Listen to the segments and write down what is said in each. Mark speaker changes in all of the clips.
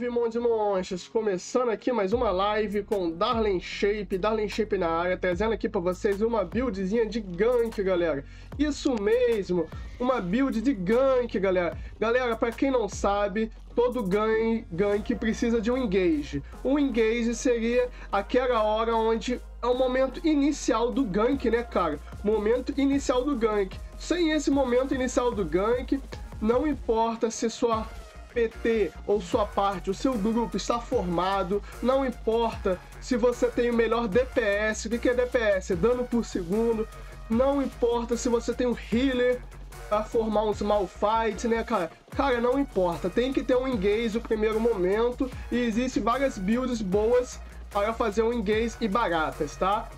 Speaker 1: Salve, monte de monstros! Começando aqui mais uma live com Darlen Shape, Darlen Shape na área, trazendo aqui para vocês uma buildzinha de gank, galera. Isso mesmo, uma build de gank, galera. Galera, para quem não sabe, todo gank, gank precisa de um engage. O engage seria aquela hora onde é o momento inicial do gank, né, cara? Momento inicial do gank. Sem esse momento inicial do gank, não importa se sua PT ou sua parte, o seu grupo está formado, não importa se você tem o melhor DPS, o que é DPS? Dano por segundo, não importa se você tem um healer para formar uns malfights, né, cara? Cara, não importa, tem que ter um engage no primeiro momento e existem várias builds boas para fazer um engage e baratas, tá?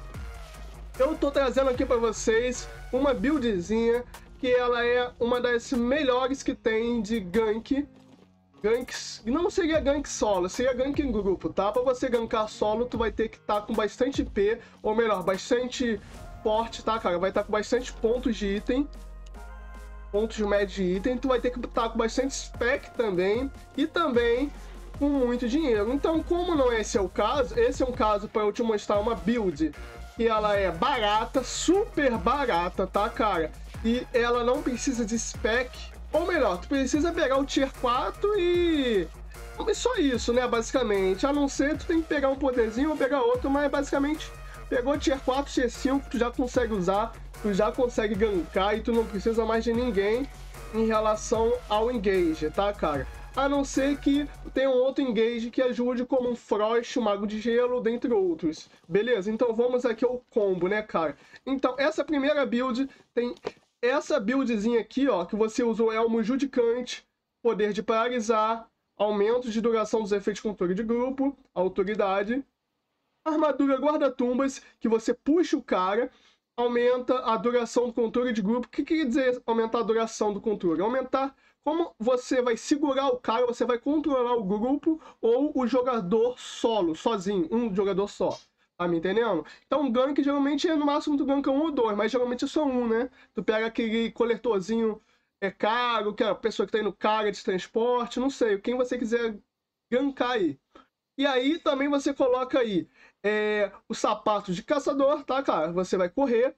Speaker 1: Eu tô trazendo aqui para vocês uma buildzinha que ela é uma das melhores que tem de gank ganks. Não seria gank solo, seria gank em grupo, tá? Pra você gankar solo, tu vai ter que estar tá com bastante P, ou melhor, bastante forte, tá, cara? Vai estar tá com bastante pontos de item. Pontos de médio de item. Tu vai ter que estar tá com bastante spec também. E também com muito dinheiro. Então, como não esse é o caso, esse é um caso para eu te mostrar uma build que ela é barata, super barata, tá, cara? E ela não precisa de spec ou melhor, tu precisa pegar o Tier 4 e. É só isso, né? Basicamente. A não ser tu tem que pegar um poderzinho ou pegar outro, mas basicamente pegou Tier 4, Tier 5, tu já consegue usar, tu já consegue gankar e tu não precisa mais de ninguém em relação ao engage, tá, cara? A não ser que tenha um outro engage que ajude como um Frost, um Mago de Gelo, dentre outros. Beleza? Então vamos aqui ao combo, né, cara? Então, essa primeira build tem essa buildzinha aqui, ó, que você usou Elmo Judicante, poder de paralisar, aumento de duração dos efeitos de controle de grupo, autoridade, armadura guarda-tumbas, que você puxa o cara, aumenta a duração do controle de grupo. O que quer dizer aumentar a duração do controle? Aumentar como você vai segurar o cara, você vai controlar o grupo ou o jogador solo, sozinho, um jogador só. Tá me entendendo? Então, gank geralmente é no máximo tu ganka um ou dois, mas geralmente é só um, né? Tu pega aquele coletorzinho é caro, que é a pessoa que tá indo cara de transporte, não sei, quem você quiser gankar aí. E aí também você coloca aí é, o sapato de caçador, tá, cara? Você vai correr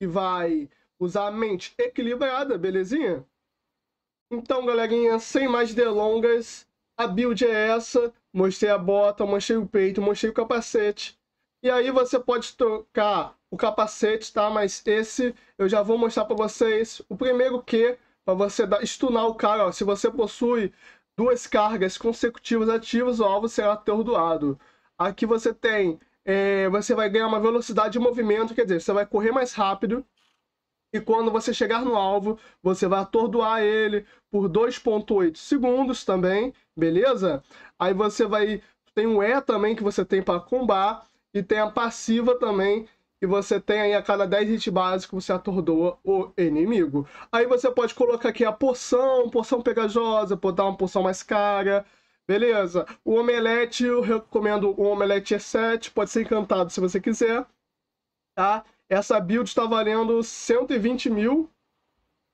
Speaker 1: e vai usar a mente equilibrada, belezinha? Então, galerinha, sem mais delongas, a build é essa. Mostrei a bota, mostrei o peito, mostrei o capacete. E aí você pode trocar o capacete, tá? Mas esse eu já vou mostrar para vocês. O primeiro que para você dar, stunar o cara, ó, se você possui duas cargas consecutivas ativas, o alvo será atordoado. Aqui você tem, é, você vai ganhar uma velocidade de movimento, quer dizer, você vai correr mais rápido. E quando você chegar no alvo, você vai atordoar ele por 2.8 segundos também, beleza? Aí você vai, tem um E também que você tem para combar e tem a passiva também, que você tem aí a cada 10 hits básicos você atordoa o inimigo. Aí você pode colocar aqui a poção, poção pegajosa, botar uma poção mais cara, beleza. O omelete, eu recomendo o omelete E7, pode ser encantado se você quiser, tá? Essa build está valendo 120 mil,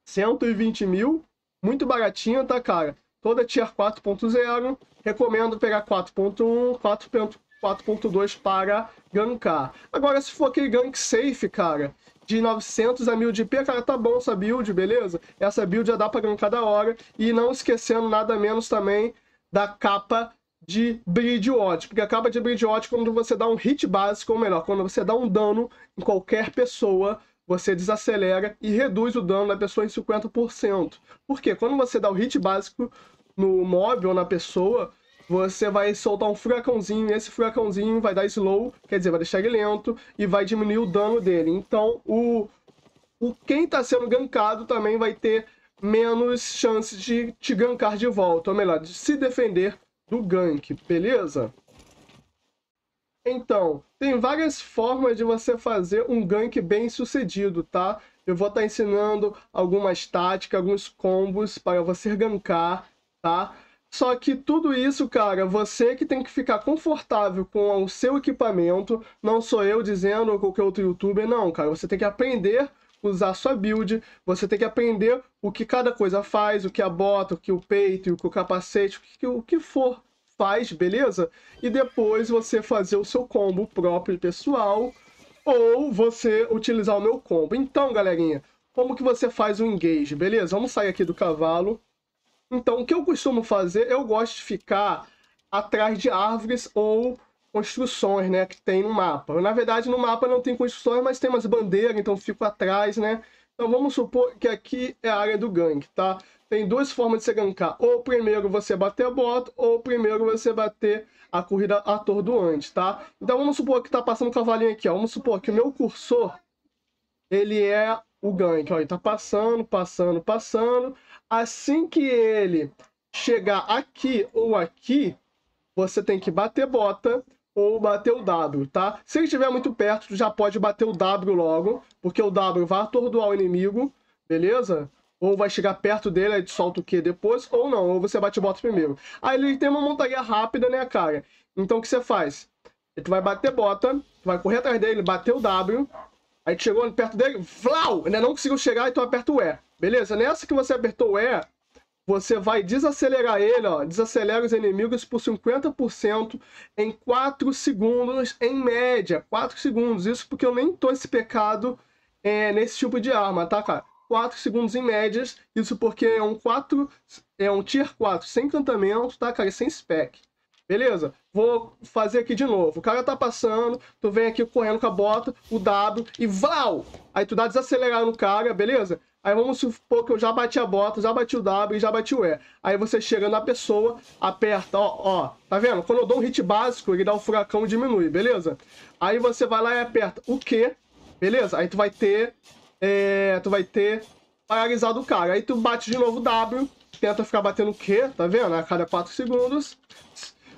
Speaker 1: 120 mil, muito baratinha, tá, cara? Toda tier 4.0, recomendo pegar 4.1, 4.1, 4.2 para gankar. Agora, se for aquele gank safe, cara, de 900 a 1000 de IP, cara, tá bom essa build, beleza? Essa build já dá para gankar da hora. E não esquecendo nada menos também da capa de Bridgewater, porque a capa de Bridgewater, quando você dá um hit básico, ou melhor, quando você dá um dano em qualquer pessoa, você desacelera e reduz o dano da pessoa em 50%. Por quê? Quando você dá o hit básico no mob ou na pessoa, você vai soltar um furacãozinho, e esse furacãozinho vai dar slow, quer dizer, vai deixar ele lento e vai diminuir o dano dele. Então, o, o quem está sendo gankado também vai ter menos chances de te gankar de volta, ou melhor, de se defender do gank, beleza? Então, tem várias formas de você fazer um gank bem sucedido, tá? Eu vou estar tá ensinando algumas táticas, alguns combos para você gankar, tá? Só que tudo isso, cara, você que tem que ficar confortável com o seu equipamento. Não sou eu dizendo ou qualquer outro youtuber, não, cara. Você tem que aprender a usar sua build, você tem que aprender o que cada coisa faz, o que a bota, o que o peito, o que o capacete, o que, o que for faz, beleza? E depois você fazer o seu combo próprio pessoal ou você utilizar o meu combo. Então, galerinha, como que você faz o engage, beleza? Vamos sair aqui do cavalo. Então, o que eu costumo fazer, eu gosto de ficar atrás de árvores ou construções, né, que tem no mapa. Na verdade, no mapa não tem construções, mas tem umas bandeiras, então fico atrás, né? Então vamos supor que aqui é a área do gank, tá? Tem duas formas de você gankar. Ou primeiro você bater a bota, ou primeiro você bater a corrida atordoante, tá? Então vamos supor que tá passando um cavalinho aqui, ó. Vamos supor que o meu cursor, ele é o gank, ó. Ele tá passando, passando, passando. Assim que ele chegar aqui ou aqui, você tem que bater bota ou bater o W, tá? Se ele estiver muito perto, já pode bater o W logo, porque o W vai atordoar o inimigo, beleza? Ou vai chegar perto dele, aí solta o Q depois, ou não, ou você bate bota primeiro. Aí ele tem uma montaria rápida, né, cara? Então o que você faz? Tu vai bater bota, tu vai correr atrás dele, bater o W, aí tu chegou perto dele, flau! Ainda não conseguiu chegar, então aperta o E. Beleza? Nessa que você apertou o E, você vai desacelerar ele, ó, desacelera os inimigos por 50% em 4 segundos, em média, 4 segundos. Isso porque eu nem tô esse pecado é, nesse tipo de arma, tá, cara? 4 segundos em médias, isso porque é um 4, é um tier 4 sem encantamento, tá, cara, sem spec. Beleza? Vou fazer aqui de novo. O cara tá passando, tu vem aqui correndo com a bota, o W e VAU! Aí tu dá desacelerar no cara, beleza? Aí vamos supor que eu já bati a bota, já bati o W e já bati o E. Aí você chega na pessoa, aperta, ó, ó, tá vendo? Quando eu dou um hit básico, ele dá o furacão e diminui, beleza? Aí você vai lá e aperta o Q, beleza? Aí tu vai ter, é, tu vai ter paralisado o cara. Aí tu bate de novo o W, tenta ficar batendo o Q, tá vendo? A cada 4 segundos.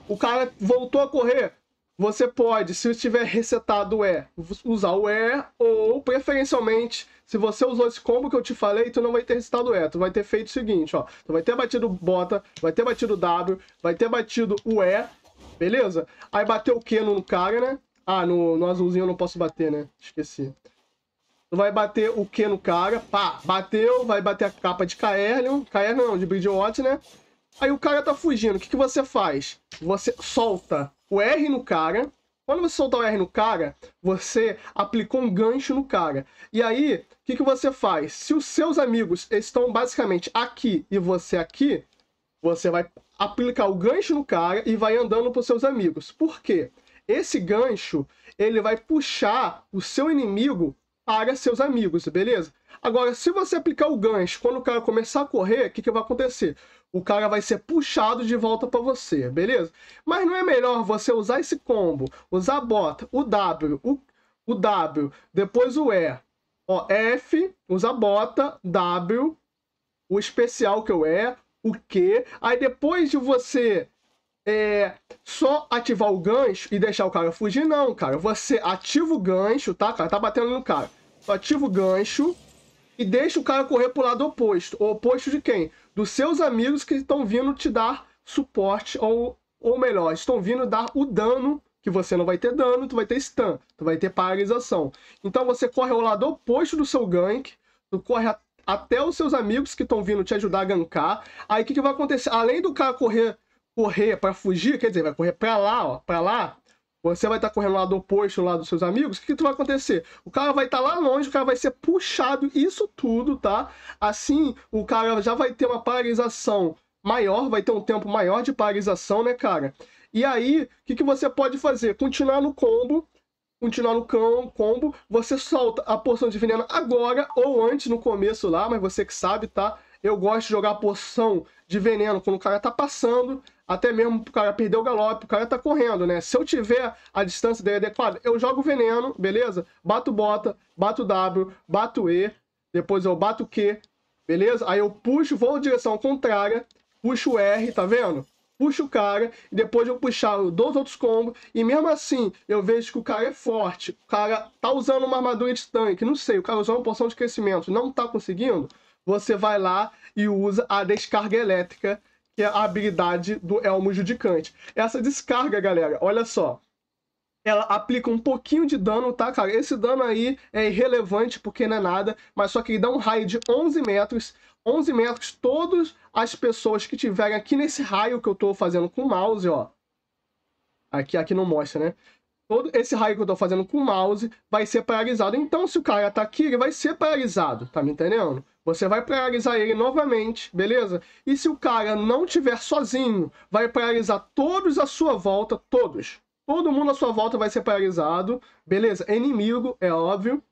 Speaker 1: O cara voltou a correr, você pode, se estiver resetado o E, usar o E, ou preferencialmente, se você usou esse combo que eu te falei, tu não vai ter resetado o E, tu vai ter feito o seguinte, ó, tu vai ter batido bota, vai ter batido W, vai ter batido o E, beleza? Aí bateu o Q no cara, né? Ah, no, no azulzinho eu não posso bater, né? Esqueci. Tu vai bater o Q no cara, pá, bateu, vai bater a capa de Kaelion, Kaelion não, de Bridgewater, né? Aí o cara tá fugindo, o que, que você faz? Você solta o R no cara. Quando você soltar o R no cara, você aplicou um gancho no cara. E aí, o que, que você faz? Se os seus amigos estão basicamente aqui e você aqui, você vai aplicar o gancho no cara e vai andando para os seus amigos. Por quê? Esse gancho, ele vai puxar o seu inimigo para seus amigos, beleza? Agora, se você aplicar o gancho quando o cara começar a correr, o que, que vai acontecer? o cara vai ser puxado de volta para você, beleza? Mas não é melhor você usar esse combo, usar a bota, o W, o, o W, depois o E, ó, F, usa bota, W, o especial que é o E, o Q, aí depois de você é, só ativar o gancho e deixar o cara fugir, não, cara. Você ativa o gancho, tá, cara? Tá batendo no cara. Ativa o gancho e deixa o cara correr pro lado oposto. O oposto de quem? dos seus amigos que estão vindo te dar suporte, ou, ou melhor, estão vindo dar o dano, que você não vai ter dano, tu vai ter stun, tu vai ter paralisação. Então você corre ao lado oposto do seu gank, tu corre a, até os seus amigos que estão vindo te ajudar a gankar. Aí o que, que vai acontecer? Além do cara correr correr para fugir, quer dizer, vai correr para lá, ó, para lá, você vai estar correndo lá do oposto lá dos seus amigos, o que, que vai acontecer? O cara vai estar lá longe, o cara vai ser puxado, isso tudo, tá? Assim, o cara já vai ter uma paralisação maior, vai ter um tempo maior de paralisação, né, cara? E aí, o que, que você pode fazer? Continuar no combo, continuar no combo, você solta a porção de veneno agora ou antes, no começo lá, mas você que sabe, tá? Eu gosto de jogar a porção de veneno quando o cara tá passando, até mesmo pro cara perder o galope, o cara tá correndo, né? Se eu tiver a distância dele adequada, eu jogo veneno, beleza? Bato bota, bato W, bato E, depois eu bato Q, beleza? Aí eu puxo, vou em direção contrária, puxo R, tá vendo? Puxo o cara, e depois eu puxar dois outros combos, e mesmo assim eu vejo que o cara é forte, o cara tá usando uma armadura de tanque, não sei, o cara usou uma poção de crescimento, não tá conseguindo, você vai lá e usa a descarga elétrica que é a habilidade do Elmo Judicante. Essa descarga, galera, olha só. ela aplica um pouquinho de dano, tá, cara? Esse dano aí é irrelevante porque não é nada, mas só que ele dá um raio de 11 metros. 11 metros, todas as pessoas que tiverem aqui nesse raio que eu tô fazendo com o mouse, ó. Aqui, aqui não mostra, né? Todo esse raio que eu tô fazendo com o mouse vai ser paralisado. Então, se o cara tá aqui, ele vai ser paralisado, tá me entendendo? Você vai paralisar ele novamente, beleza? E se o cara não tiver sozinho, vai paralisar todos à sua volta, todos. Todo mundo à sua volta vai ser paralisado, beleza? Inimigo, é óbvio.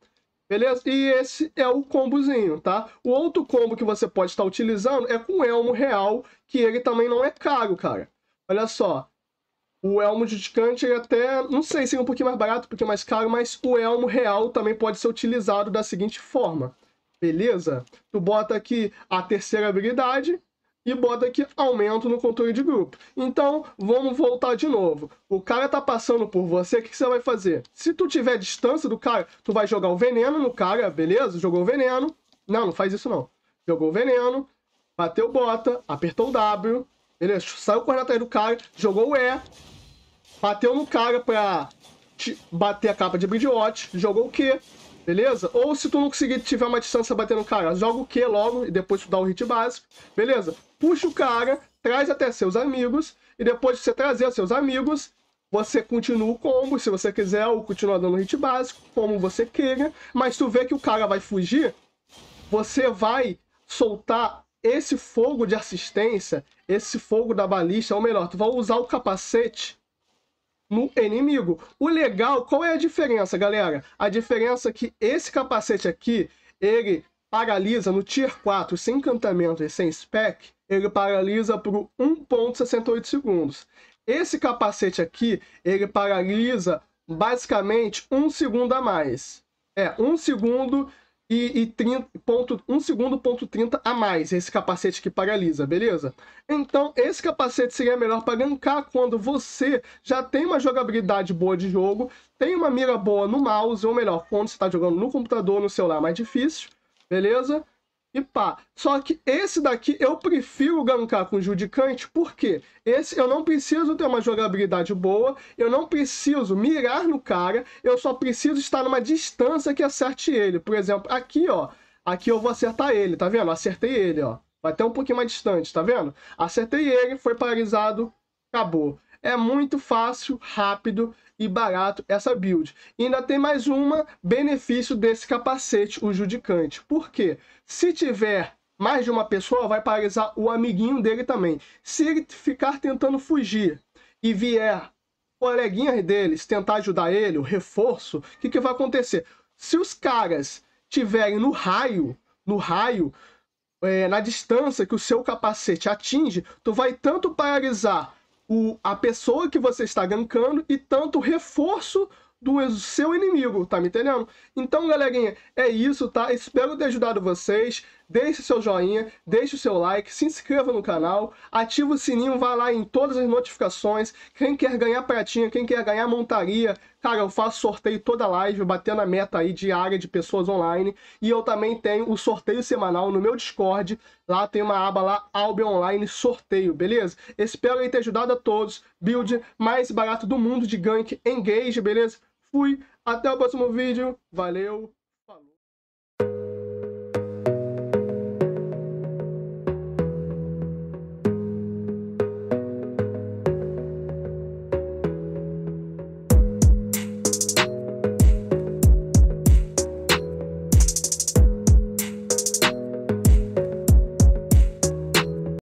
Speaker 1: Beleza? E esse é o combozinho, tá? O outro combo que você pode estar utilizando é com o elmo real, que ele também não é caro, cara. Olha só, o elmo de Gigante até, não sei se é um pouquinho mais barato, um pouquinho mais caro, mas o elmo real também pode ser utilizado da seguinte forma. Beleza? Tu bota aqui a terceira habilidade e bota aqui aumento no controle de grupo. Então, vamos voltar de novo. O cara tá passando por você, o que, que você vai fazer? Se tu tiver distância do cara, tu vai jogar o veneno no cara, beleza? Jogou o veneno. Não, não faz isso não. Jogou o veneno, bateu bota, apertou o W, beleza? Saiu correndo atrás do cara, jogou o E, bateu no cara pra bater a capa de Bridgewater, jogou o Q, beleza? Ou se tu não conseguir tiver uma distância batendo no cara, joga o Q logo e depois tu dá o hit básico, beleza? Puxa o cara, traz até seus amigos, e depois de você trazer seus amigos, você continua o combo, se você quiser, ou continua dando hit básico, como você queira, mas tu vê que o cara vai fugir, você vai soltar esse fogo de assistência, esse fogo da balista, ou melhor, tu vai usar o capacete no inimigo. O legal, qual é a diferença, galera? A diferença é que esse capacete aqui, ele paralisa no Tier 4 sem encantamento e sem spec, ele paralisa por 1.68 segundos. Esse capacete aqui, ele paralisa basicamente um segundo a mais. É, um segundo e, e 30, ponto, 1 segundo ponto 30 a mais, esse capacete que paralisa, beleza? Então, esse capacete seria melhor para gankar quando você já tem uma jogabilidade boa de jogo, tem uma mira boa no mouse, ou melhor, quando você está jogando no computador, no celular, mais difícil, beleza? E pá, só que esse daqui eu prefiro gankar com Judicante, porque esse eu não preciso ter uma jogabilidade boa, eu não preciso mirar no cara, eu só preciso estar numa distância que acerte ele. Por exemplo, aqui, ó, aqui eu vou acertar ele, tá vendo? Acertei ele, ó. Vai até um pouquinho mais distante, tá vendo? Acertei ele, foi paralisado, acabou. É muito fácil, rápido e barato essa build. E ainda tem mais uma benefício desse capacete, o Judicante. Por quê? Se tiver mais de uma pessoa, vai paralisar o amiguinho dele também. Se ele ficar tentando fugir e vier coleguinhas deles tentar ajudar ele, o reforço, o que, que vai acontecer? Se os caras tiverem no raio, no raio, é, na distância que o seu capacete atinge, tu vai tanto paralisar o, a pessoa que você está gankando e tanto reforço do seu inimigo, tá me entendendo? Então, galerinha, é isso, tá? Espero ter ajudado vocês. Deixe seu joinha, deixe o seu like, se inscreva no canal, ativa o sininho, vá lá em todas as notificações. Quem quer ganhar pratinha, quem quer ganhar montaria, cara, eu faço sorteio toda live, batendo a meta aí diária de pessoas online. E eu também tenho o sorteio semanal no meu Discord. Lá tem uma aba lá, Albi Online Sorteio, beleza? Espero aí ter ajudado a todos. Build mais barato do mundo de gank, engage, beleza? Fui, até o próximo vídeo, valeu!